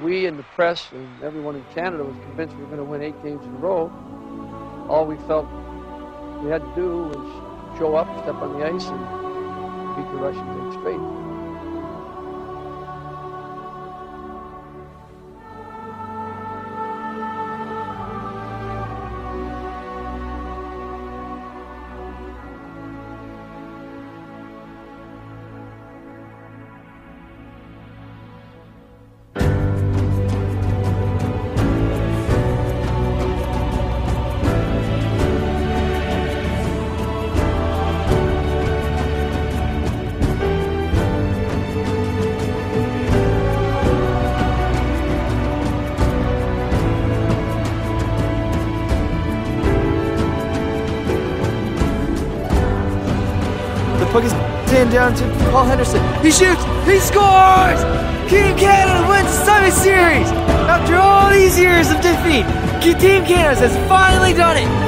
we and the press and everyone in Canada was convinced we were going to win eight games in a row. All we felt we had to do was show up, step on the ice, and beat the Russians straight. Puck is in down to Paul Henderson. He shoots. He scores. Team Canada wins the Summit Series after all these years of defeat. Team Canada has finally done it.